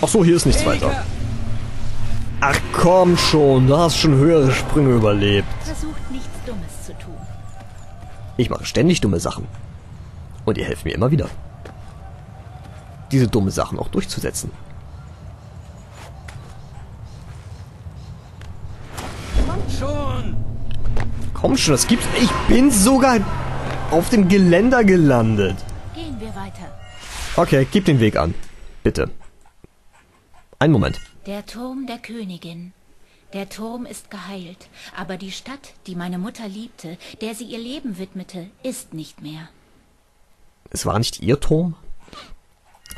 Ach so, hier ist nichts weiter. Ach komm schon, du hast schon höhere Sprünge überlebt. Versucht nichts Dummes zu tun. Ich mache ständig dumme Sachen. Und ihr helft mir immer wieder. Diese dumme Sachen auch durchzusetzen. Kommt schon! Komm schon, das gibt's. Ich bin sogar auf dem Geländer gelandet. Gehen wir weiter. Okay, gib den Weg an. Bitte. Einen Moment. Der Turm der Königin. Der Turm ist geheilt, aber die Stadt, die meine Mutter liebte, der sie ihr Leben widmete, ist nicht mehr. Es war nicht ihr Turm?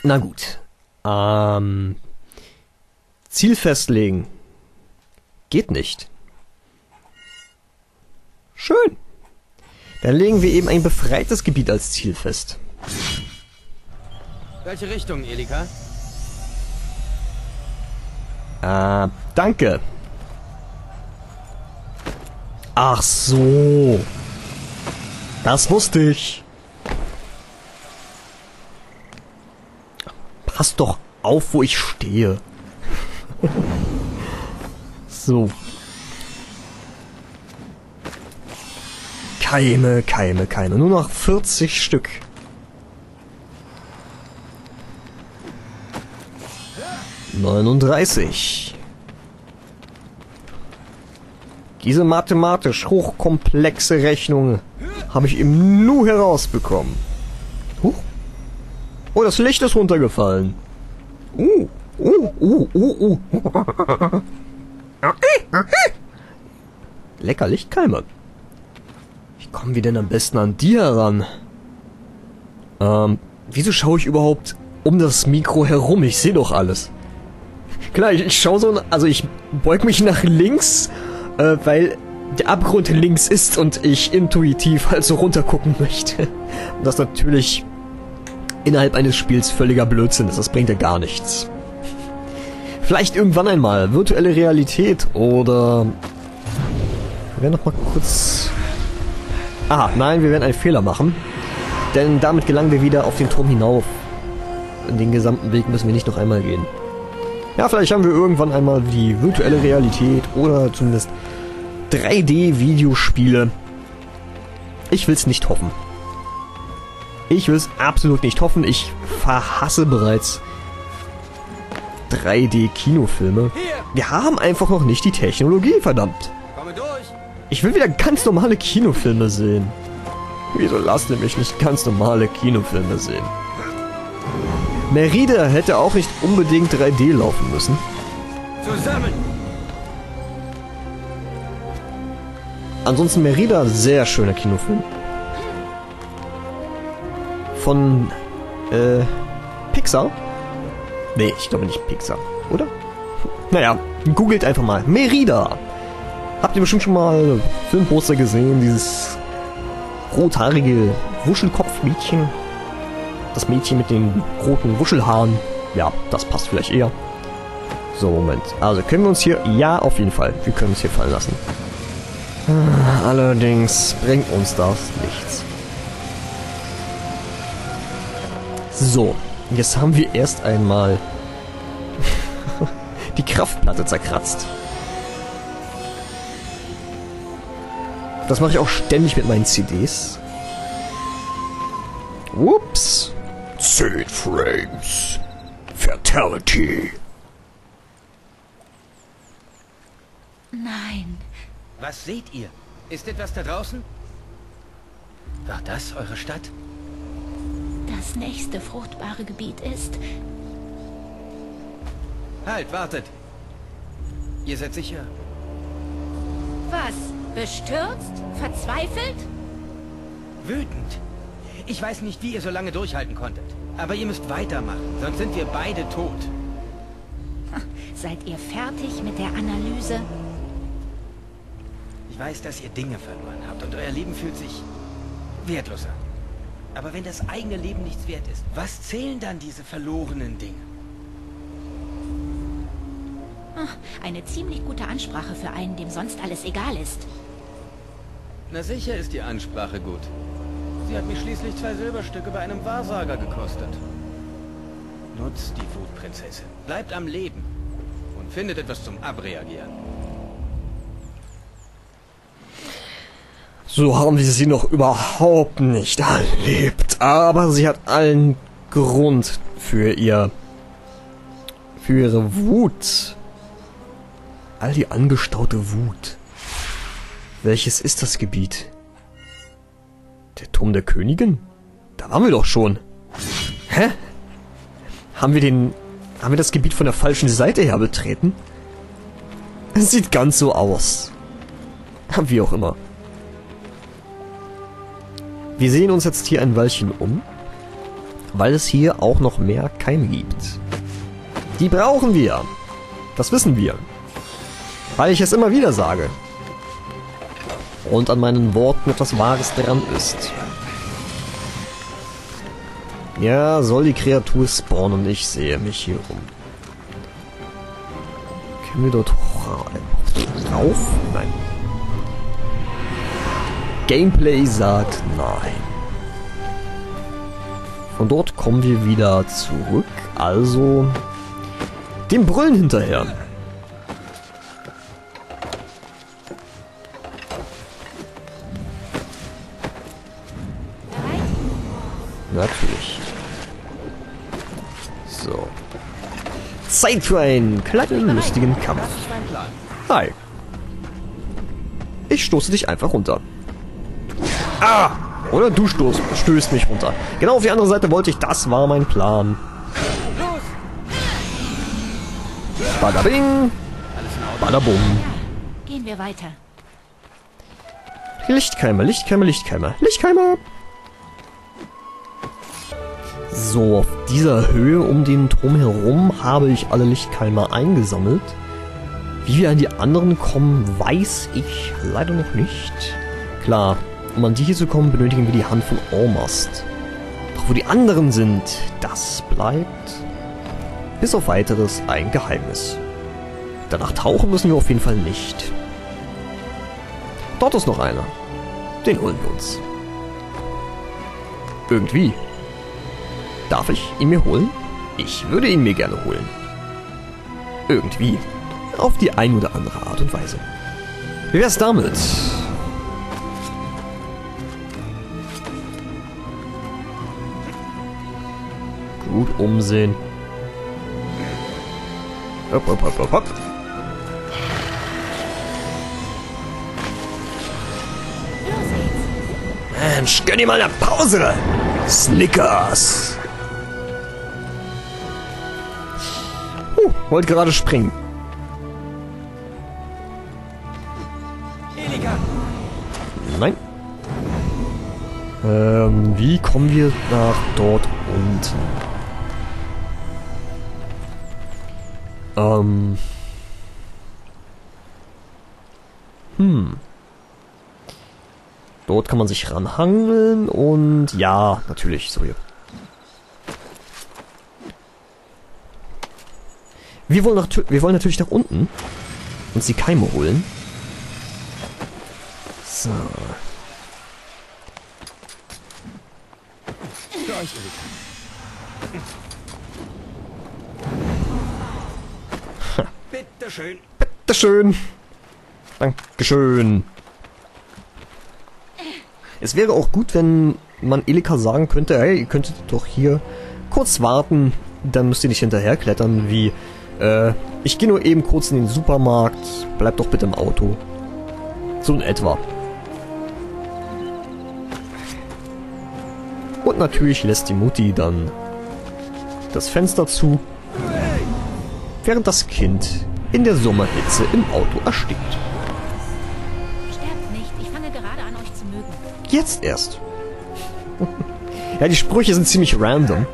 Na gut. Ähm. Ziel festlegen. Geht nicht. Schön. Dann legen wir eben ein befreites Gebiet als Ziel fest. Welche Richtung, Elika? Äh, danke. Ach so. Das wusste ich. Pass doch auf, wo ich stehe. so. Keime, Keime, Keime. Nur noch 40 Stück. Neununddreißig. Diese mathematisch hochkomplexe Rechnung habe ich im Nu herausbekommen. Huch. Oh, das Licht ist runtergefallen. Uh, uh, uh, uh, uh. Lecker Lichtkeime. Wie kommen wir denn am besten an die heran? Ähm, wieso schaue ich überhaupt um das Mikro herum? Ich sehe doch alles. Klar, ich, ich schaue so, also ich beug mich nach links, äh, weil der Abgrund links ist und ich intuitiv halt so runtergucken möchte. Und das natürlich innerhalb eines Spiels völliger Blödsinn ist. Das bringt ja gar nichts. Vielleicht irgendwann einmal virtuelle Realität oder wir werden noch mal kurz. Ah, nein, wir werden einen Fehler machen, denn damit gelangen wir wieder auf den Turm hinauf. Den gesamten Weg müssen wir nicht noch einmal gehen. Ja, vielleicht haben wir irgendwann einmal die virtuelle Realität oder zumindest 3D-Videospiele. Ich will's nicht hoffen. Ich will's absolut nicht hoffen. Ich verhasse bereits 3D-Kinofilme. Wir haben einfach noch nicht die Technologie, verdammt. Ich will wieder ganz normale Kinofilme sehen. Wieso lasst ihr mich nicht ganz normale Kinofilme sehen? Merida hätte auch nicht unbedingt 3D laufen müssen. Zusammen! Ansonsten Merida, sehr schöner Kinofilm. Von, äh, Pixar? Nee, ich glaube nicht Pixar, oder? Naja, googelt einfach mal. Merida! Habt ihr bestimmt schon mal Filmposter gesehen? Dieses rothaarige Wuschelkopfmädchen? Das Mädchen mit den roten Wuschelhaaren? Ja, das passt vielleicht eher. So, Moment. Also, können wir uns hier... Ja, auf jeden Fall. Wir können uns hier fallen lassen. Allerdings bringt uns das nichts. So, jetzt haben wir erst einmal die Kraftplatte zerkratzt. Das mache ich auch ständig mit meinen CDs. Ups. 10 Frames. Fatality. Nein, Was seht ihr? Ist etwas da draußen? War das eure Stadt? das nächste fruchtbare Gebiet ist... Halt, wartet! Ihr seid sicher? Was? Bestürzt? Verzweifelt? Wütend. Ich weiß nicht, wie ihr so lange durchhalten konntet. Aber ihr müsst weitermachen, sonst sind wir beide tot. Seid ihr fertig mit der Analyse? Ich weiß, dass ihr Dinge verloren habt und euer Leben fühlt sich wertlos an. Aber wenn das eigene Leben nichts wert ist, was zählen dann diese verlorenen Dinge? Eine ziemlich gute Ansprache für einen, dem sonst alles egal ist. Na sicher ist die Ansprache gut. Sie hat mich schließlich zwei Silberstücke bei einem Wahrsager gekostet. Nutzt die Wut, Prinzessin. Bleibt am Leben. Und findet etwas zum Abreagieren. So haben wir sie noch überhaupt nicht erlebt. Aber sie hat allen Grund für ihr... für ihre Wut. All die angestaute Wut. Welches ist das Gebiet? Der Turm der Königin? Da waren wir doch schon. Hä? Haben wir den... Haben wir das Gebiet von der falschen Seite her betreten? Es sieht ganz so aus. Wie auch immer. Wir sehen uns jetzt hier ein Weilchen um, weil es hier auch noch mehr Keime gibt. Die brauchen wir. Das wissen wir. Weil ich es immer wieder sage. Und an meinen Worten etwas Wahres dran ist. Ja, soll die Kreatur spawnen, ich sehe mich hier rum. Können wir dort rauf? Nein. Gameplay sagt nein. Von dort kommen wir wieder zurück, also dem Brüllen hinterher. Natürlich. So. Zeit für einen kleinen, lustigen Kampf. Hi. Ich stoße dich einfach runter. Ah! Oder du stoß, stößt mich runter. Genau auf die andere Seite wollte ich. Das war mein Plan. Badabing. Badabum. Gehen wir weiter. Lichtkeimer, Lichtkeimer, Lichtkeimer. Lichtkeimer! So, auf dieser Höhe um den Turm herum habe ich alle Lichtkeimer eingesammelt. Wie wir an die anderen kommen, weiß ich leider noch nicht. Klar, um an die hier zu kommen, benötigen wir die Hand von Ormast. Doch wo die anderen sind, das bleibt bis auf weiteres ein Geheimnis. Danach tauchen müssen wir auf jeden Fall nicht. Dort ist noch einer. Den holen wir uns. Irgendwie. Darf ich ihn mir holen? Ich würde ihn mir gerne holen. Irgendwie. Auf die ein oder andere Art und Weise. Wie wär's damit? Gut umsehen. Hopp, hopp, hopp, hopp, hopp. Mensch, gönn dir mal eine Pause! Snickers! Wollte gerade springen. Nein. Ähm, wie kommen wir nach dort unten? Ähm. Hm. Dort kann man sich ranhangeln und ja, natürlich, so hier. Wir wollen, nach, wir wollen natürlich nach unten uns die Keime holen. So. Elika. Bitteschön. Bitteschön. Dankeschön. Es wäre auch gut, wenn man Elika sagen könnte, hey, ihr könntet doch hier kurz warten, dann müsst ihr nicht hinterherklettern, wie, äh, ich gehe nur eben kurz in den Supermarkt, bleibt doch bitte im Auto. So in etwa. Und natürlich lässt die Mutti dann das Fenster zu, während das Kind in der Sommerhitze im Auto erstickt. Jetzt erst. ja, die Sprüche sind ziemlich random.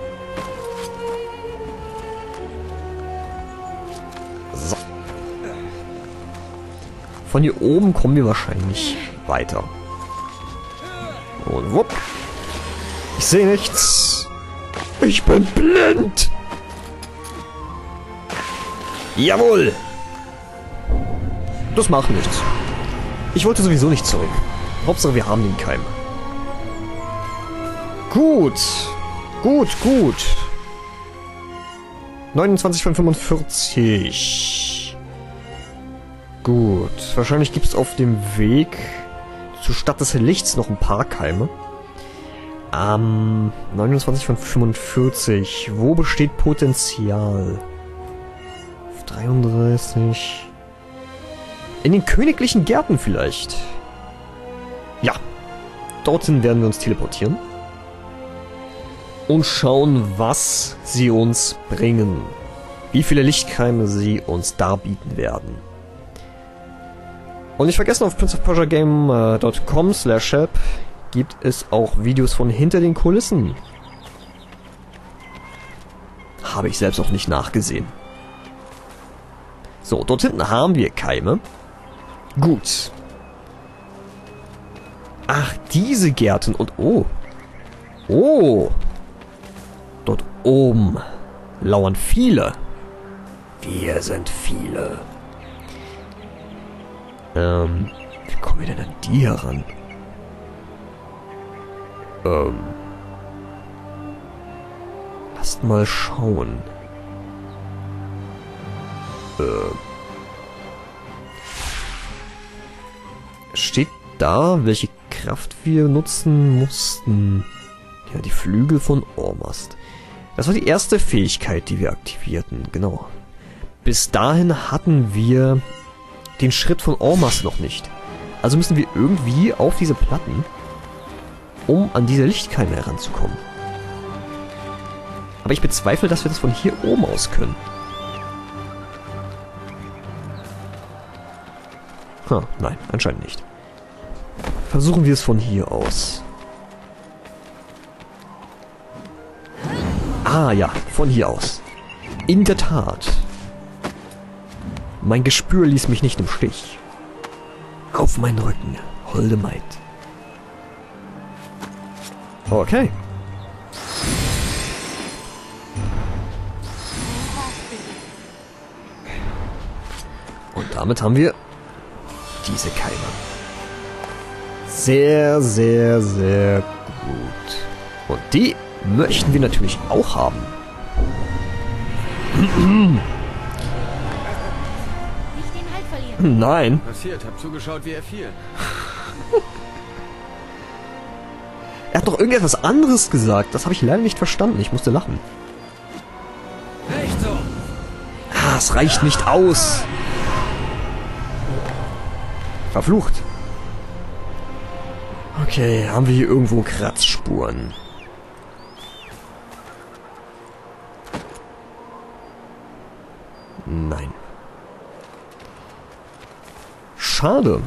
Von hier oben kommen wir wahrscheinlich weiter. Und wupp. Ich sehe nichts. Ich bin blind. Jawohl. Das macht nichts. Ich wollte sowieso nicht zurück. Hauptsache wir haben den Keim. Gut. Gut, gut. 29 von 45. Gut, wahrscheinlich gibt es auf dem Weg zur Stadt des Lichts noch ein paar Keime. Ähm, 29 von 45. Wo besteht Potenzial? 33. In den königlichen Gärten vielleicht. Ja. Dorthin werden wir uns teleportieren. Und schauen, was sie uns bringen. Wie viele Lichtkeime sie uns darbieten werden. Und nicht vergessen, auf princeofpersiagame.com slash shop gibt es auch Videos von hinter den Kulissen. Habe ich selbst auch nicht nachgesehen. So, dort hinten haben wir Keime. Gut. Ach, diese Gärten und... Oh. Oh. Dort oben lauern viele. Wir sind viele. Ähm, wie kommen wir denn an die heran? Ähm. Lasst mal schauen. Ähm. Steht da, welche Kraft wir nutzen mussten? Ja, die Flügel von Ormast. Das war die erste Fähigkeit, die wir aktivierten, genau. Bis dahin hatten wir den Schritt von Ormast noch nicht. Also müssen wir irgendwie auf diese Platten, um an diese Lichtkeime heranzukommen. Aber ich bezweifle, dass wir das von hier oben aus können. Ha, nein, anscheinend nicht. Versuchen wir es von hier aus. Ah ja, von hier aus. In der Tat. Mein Gespür ließ mich nicht im Stich. Auf meinen Rücken, holde Maid. Okay. Und damit haben wir diese Keime. Sehr, sehr, sehr gut. Und die möchten wir natürlich auch haben. Nein. Passiert, hab zugeschaut, wie er fiel. Er hat doch irgendetwas anderes gesagt. Das habe ich leider nicht verstanden. Ich musste lachen. So. Ah, es reicht nicht aus. Verflucht. Okay, haben wir hier irgendwo Kratzspuren? Nein. Schade.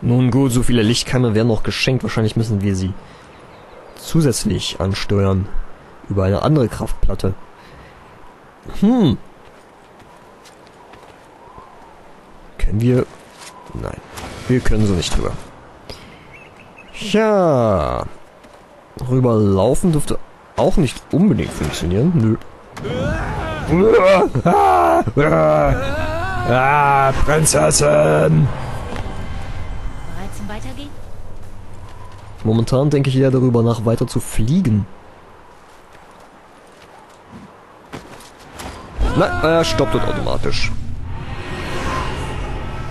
Nun gut, so viele Lichtkeime werden noch geschenkt. Wahrscheinlich müssen wir sie zusätzlich ansteuern. Über eine andere Kraftplatte. Hm. Können wir... Nein. Wir können so nicht drüber. Ja. Rüberlaufen dürfte auch nicht unbedingt funktionieren. Nö. Ah, Prinzessin! Bereit zum Weitergehen? Momentan denke ich eher darüber nach, weiter zu fliegen. Na, er stoppt dort automatisch.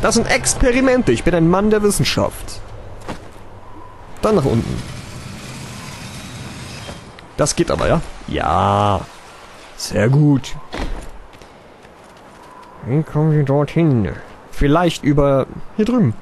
Das sind Experimente. Ich bin ein Mann der Wissenschaft. Dann nach unten. Das geht aber, ja? Ja. Sehr gut. Wie kommen wir dorthin? Vielleicht über... Hier drüben.